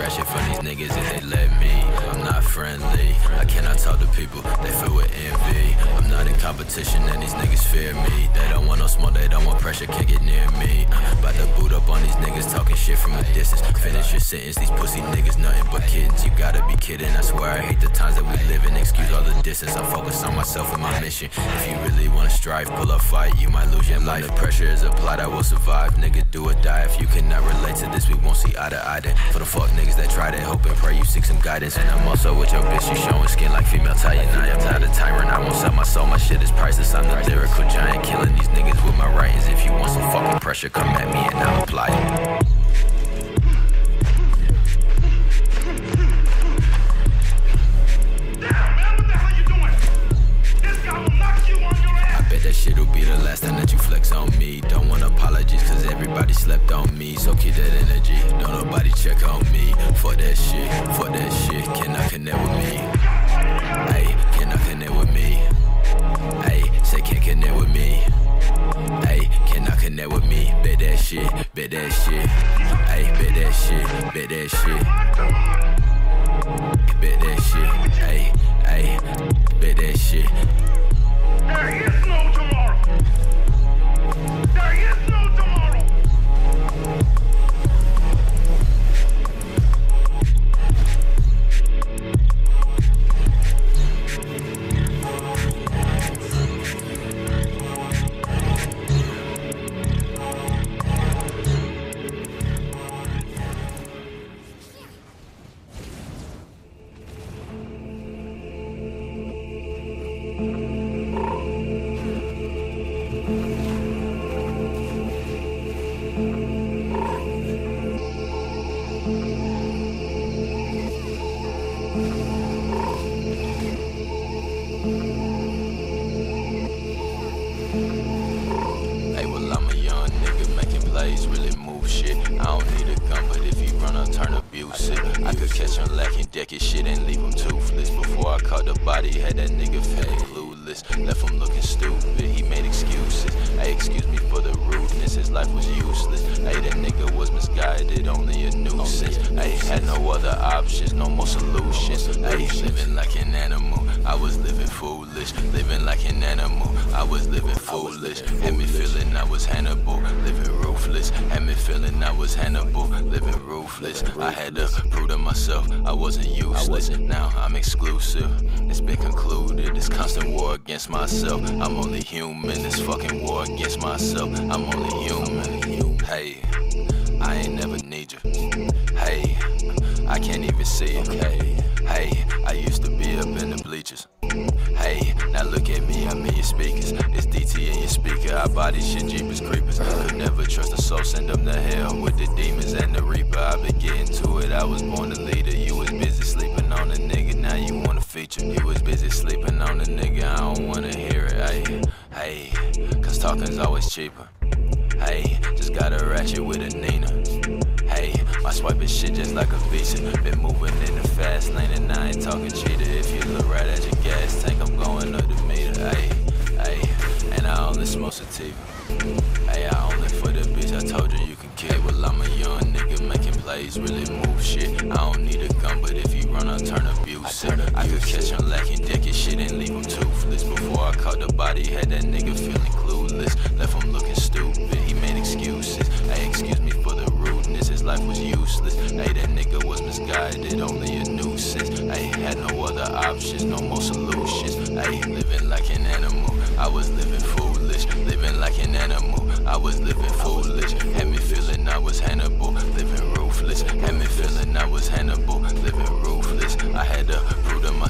ratchet from these niggas if they let me. I'm not friendly, I cannot talk to people, they fill with envy. I'm not in competition and these niggas fear me. They don't want no smoke, they don't want pressure, can't get near me. About to boot up on these niggas talking shit from a distance. Finish your sentence, these pussy niggas nothing but kittens. You gotta be kidding, I swear I hate the times that we live in. Excuse all the distance, I'm focused on myself and my mission. If you really wanna strive, pull up fight, you might lose your life. The pressure is applied, I will survive. Nigga, do or die. If you cannot relate to this, we won't see eye to eye. Then for the fuck niggas that tried it, hope and pray you seek some guidance. And I'm also with your bitch, you showing skin like female Titan. I am not a tyrant, I won't sell my soul, my shit is priceless. I'm the lyrical giant, killing these niggas with my writings. If you want some fucking pressure, come at me and I'll apply it. that shit'll be the last time that you flex on me. Don't apologies, cause everybody slept on me. So keep that energy. Don't nobody check on me. For that shit, for that shit. Can I connect with me? Hey, can I connect with me? Hey, say can't connect with me. Hey, can I connect with me? Bet that shit, bet that shit. Hey, bet that shit, bet that shit. Bet that shit. Hey, hey, bet that shit. There is no tomorrow. There Hey, well, I'm a young nigga making plays, really move shit. I don't need a gun, but if he run, I'll turn abusive. I could catch him lacking deck his shit and leave him toothless. Before I caught the body, had that nigga fed clueless. Left him looking stupid, he made excuses. Hey, excuse me for the rudeness, his life was useless. That nigga was misguided, only a nuisance. Hey, had no other options, no more solutions. Hey, living like an animal, I was living foolish. Living like an animal, I was living foolish. Had me feeling I was Hannibal, living ruthless. Had me feeling I was Hannibal, living ruthless. I had to prove to myself I wasn't useless. Now I'm exclusive. It's been concluded. This constant war against myself. I'm only human. This fucking war against myself. I'm only human. Hey, I ain't never need you. Hey, I can't even see you. Hey, hey, I used to be up in the bleachers. Hey, now look at me, I'm in your speakers. It's DT in your speaker. I body shit, Jeepers Creepers. Could never trust a soul, send them to hell with the demons and the reaper. I been getting to it, I was born a leader. You was busy sleeping on a nigga, now you wanna feature. You was busy sleeping on a nigga, I don't wanna hear it. Hey, hey, cause talking's always cheaper. Hey, just got a ratchet with a Nina. Hey, my swipe is shit just like a visa. Been moving in the fast lane and I ain't talking cheater. If you look right at your gas tank, I'm going up the meter. Hey, hey, and I only smoke sativa. Hey, I only for the bitch. I told you you can kill. Well, I'm a young nigga making plays, really move shit. I don't need a gun, but if he run, I'll turn I could catch him lacking dick and shit and leave him toothless. Before I caught the body, had that nigga feeling clueless. Left him looking stupid. He made excuses. Hey, excuse me for the rudeness. His life was useless. Hey, that nigga was misguided, only a nuisance. Hey, had no other options, no more solutions. Hey, living like an animal. I was living foolish, living like an animal. I was living foolish. Had me feeling I was Hannibal, living ruthless. Had me feeling I was Hannibal,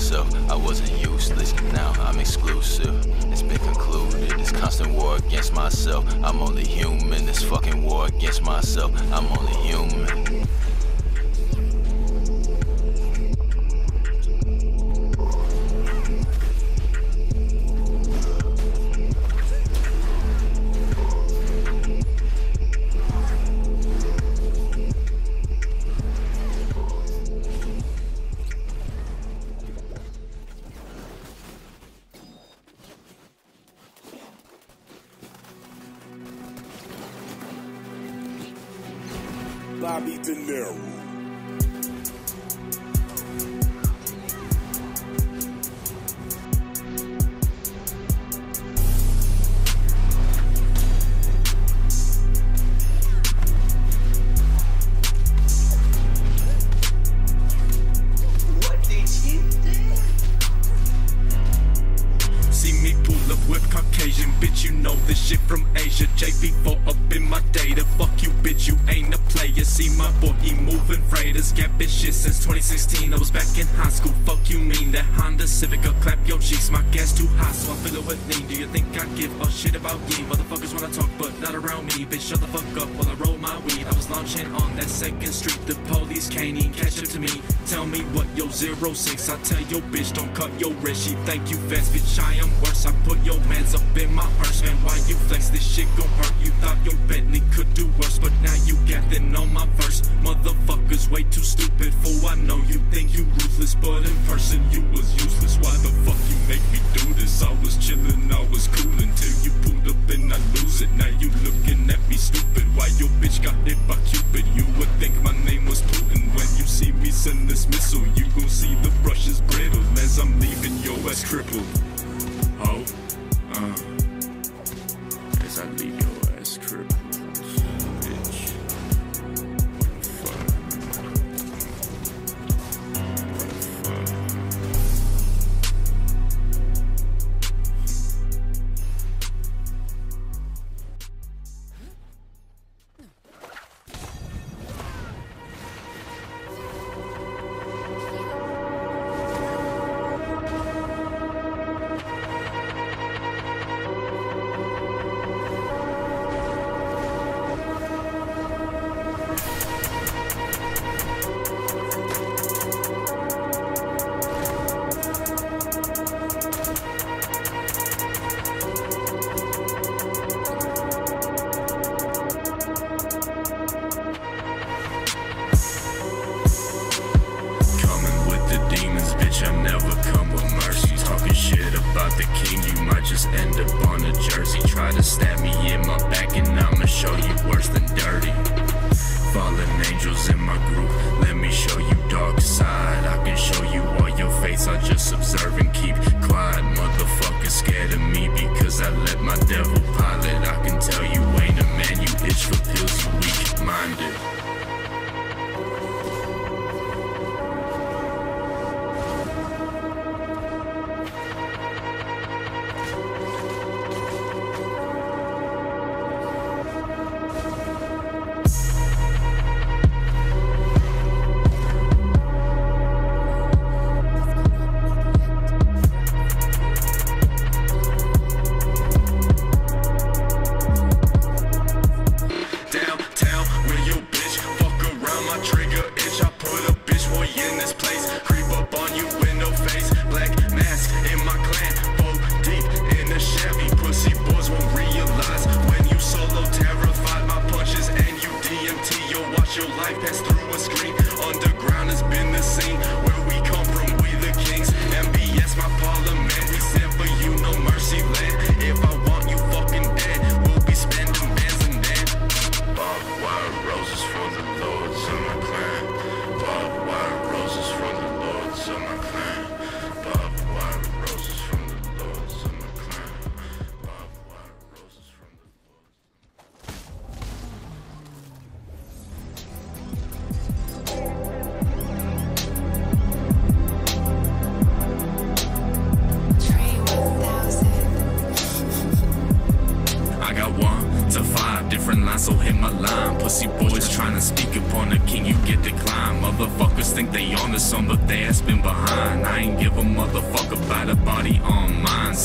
myself I wasn't useless. Now I'm exclusive. It's been concluded. This constant war against myself. I'm only human. This fucking war against myself. I'm only human. Bobby De Niro. What did you know this shit from Asia. JP4 up in my data. Fuck you, bitch. You ain't a player. See my boy, he moving freighters. Bitch shit since 2016. I was back in high school. Fuck you mean that Honda Civic? will clap your cheeks. My gas too high, so I fill it with lean. Do you think I give a shit about ye? Motherfuckers wanna talk, but not around me. Bitch, shut the fuck up while I roll my weed. I was launching on that second street. The police can't even catch up to me. Tell me what your zero six. I tell your bitch, don't cut your wrist. She thank you fast, bitch. I am worse. I put your mans up in my purse, man. Why you flex? This shit gon' hurt. You thought your Bentley could do worse, but now you gapping on my verse. Motherfuckers way too stupid. Fool, I know you think you ruthless, but in person you was useless. Why the fuck you make me do this?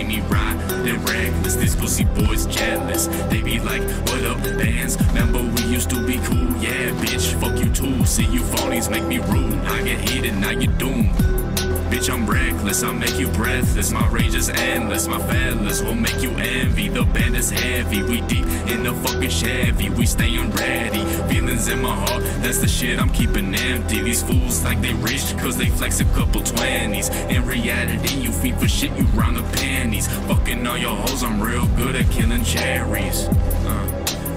See me they reckless. Pussy boys jealous. They be like, what up, bands? Remember we used to be cool? Yeah, bitch, fuck you too. See you phonies make me rude. I get heated, now you doomed. Bitch, I'm reckless, I'll make you breathless. My rage is endless, my fellas will make you envy. The band is heavy, we deep in the fucking Chevy. We stayin' ready, feelings in my heart, that's the shit I'm keeping empty. These fools like they rich, cause they flex a couple 20s. In reality, you feed for shit, you round the panties. Fucking all your hoes, I'm real good at killing cherries. Uh,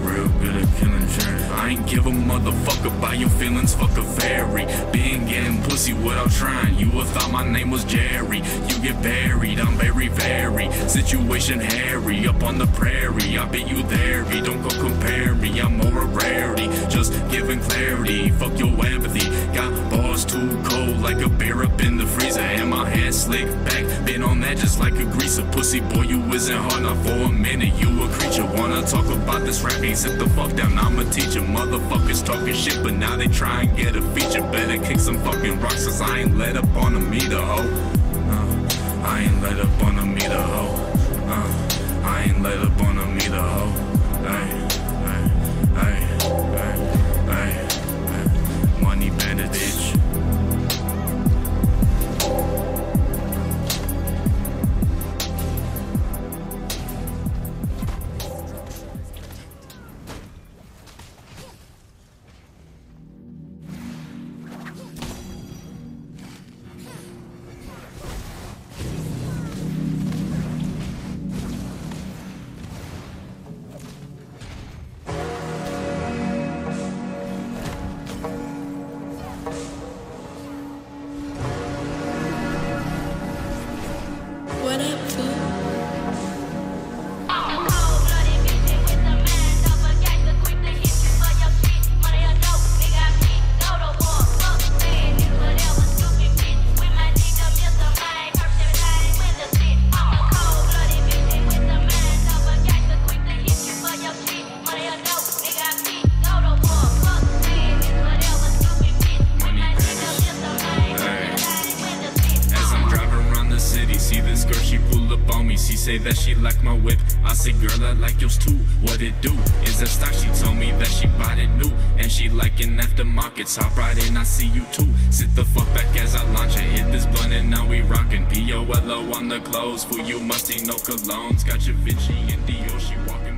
real good at killing cherries. I ain't give a motherfucker by your feelings, fuck a fairy. Been getting pussy without trying. You would thought my name was Jerry. You get buried, I'm very, very situation hairy. Up on the prairie, I bet you there. Don't go compare me, I'm more a rarity. Just giving clarity, fuck your empathy. Pussy boy, you isn't hard enough for a minute. You a creature, wanna talk about this rap? rapping? Sit the fuck down, I'm a teacher. Motherfuckers talking shit, but now they try and get a feature. Better kick some fucking rocks, cause I ain't let up on a meter, ho. Me. She say that she like my whip. I say, girl, I like yours too. What it do? Is that stock? She told me that she bought it new. And she liking aftermarkets. Hop right in, I see you too. Sit the fuck back as I launch it. Hit this blunt and now we rockin'. P-O-L-O on the clothes. For you musty, no colognes. Got your Vinci and Dior, she walking.